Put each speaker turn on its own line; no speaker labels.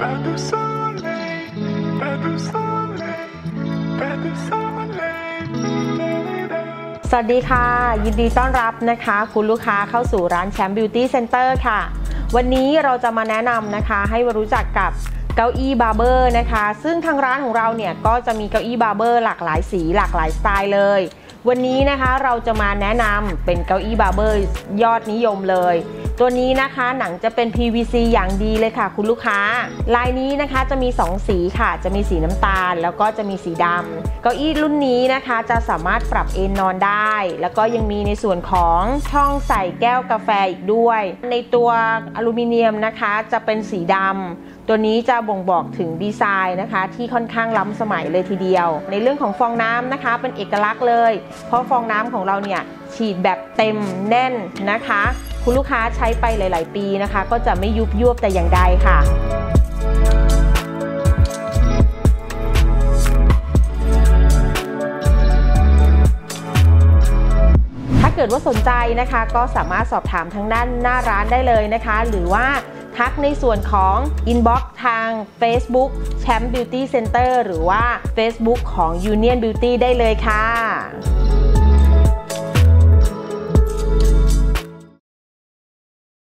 Pas de soleil, pas de soleil, pas de soleil.
สวัสดีค่ะ ยินดีต้อนรับนะคะ คุณลูกค้าเข้าสู่ร้านแชมป์ Beauty Center ค่ะ วันนี้เราจะมาแนะนำนะคะ ให้รู้จักกับเก้าอี้ barber นะคะ ซึ่งทางร้านของเราเนี่ยก็จะมีเก้าอี้ barber หลากหลายสีหลากหลายสไตล์เลย วันนี้นะคะเราจะมาแนะนำเป็นเก้าอี้ barber ยอดนิยมเลย ตัวนี้นะคะหนังจะเป็น PVC อย่างดีเลยค่ะ คุณลูกค้า ลายนี้นะคะจะมี 2 สีค่ะ จะมีสีน้ำตาล แล้วก็จะมีสีดำเก้าอี้รุ่นนี้นะคะจะสามารถปรับเอนนอนได้ แล้วก็ยังมีในส่วนของช่องใส่แก้วกาแฟอีกด้วย ในตัวอลูมิเนียมนะคะจะเป็นสีดำตัวนี้จะบ่งบอกถึงดีไซน์นะคะ ที่ค่อนข้างล้ำสมัยเลยทีเดียว ในเรื่องของฟองน้ำนะคะ เป็นเอกลักษณ์เลย เพราะฟองน้ำของเราเนี่ยฉีดแบบเต็มแน่นนะคะ คุณลูกค้าใช้ไปหลาย ๆ ปีนะคะ ก็จะไม่ยุบยวบแต่อย่างใดค่ะถ้าเกิดว่าสนใจนะคะก็สามารถสอบถามทางด้านหน้าร้านได้เลยนะคะ หรือว่าทักในส่วนของ Inbox ทาง Facebook Champ Beauty Center หรือว่า Facebook ของ Union Beauty ได้เลยค่ะ